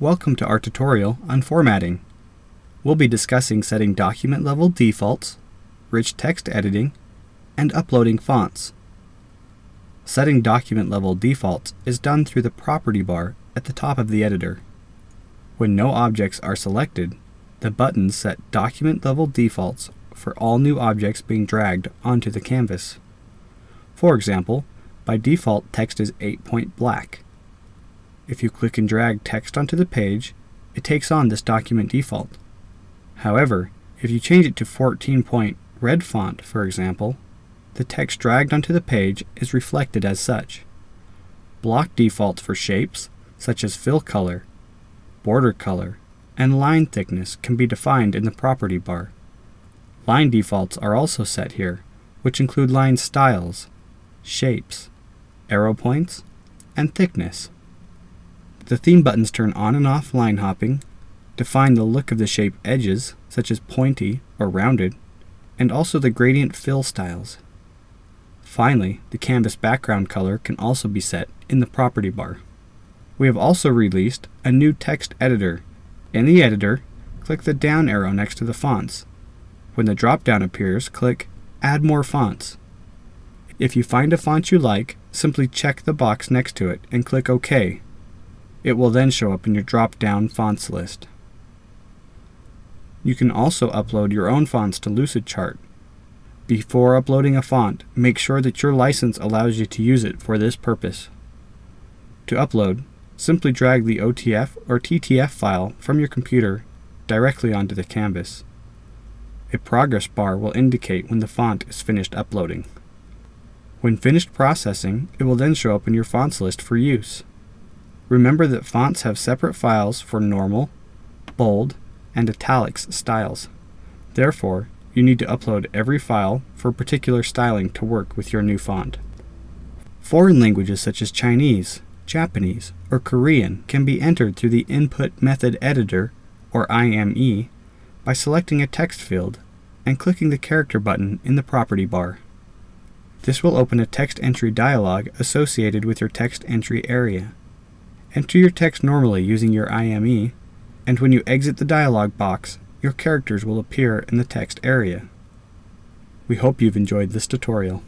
Welcome to our tutorial on formatting. We'll be discussing setting document level defaults, rich text editing, and uploading fonts. Setting document level defaults is done through the property bar at the top of the editor. When no objects are selected, the buttons set document level defaults for all new objects being dragged onto the canvas. For example, by default text is 8 point black. If you click and drag text onto the page, it takes on this document default. However, if you change it to 14 point red font, for example, the text dragged onto the page is reflected as such. Block defaults for shapes, such as fill color, border color, and line thickness can be defined in the property bar. Line defaults are also set here, which include line styles, shapes, arrow points, and thickness. The theme buttons turn on and off line hopping, define the look of the shape edges, such as pointy or rounded, and also the gradient fill styles. Finally, the canvas background color can also be set in the property bar. We have also released a new text editor. In the editor, click the down arrow next to the fonts. When the drop-down appears, click Add More Fonts. If you find a font you like, simply check the box next to it and click OK it will then show up in your drop-down fonts list. You can also upload your own fonts to Lucidchart. Before uploading a font, make sure that your license allows you to use it for this purpose. To upload, simply drag the OTF or TTF file from your computer directly onto the canvas. A progress bar will indicate when the font is finished uploading. When finished processing, it will then show up in your fonts list for use. Remember that fonts have separate files for normal, bold, and italics styles. Therefore, you need to upload every file for particular styling to work with your new font. Foreign languages such as Chinese, Japanese, or Korean can be entered through the Input Method Editor, or IME, by selecting a text field and clicking the character button in the property bar. This will open a text entry dialog associated with your text entry area. Enter your text normally using your IME, and when you exit the dialog box, your characters will appear in the text area. We hope you've enjoyed this tutorial.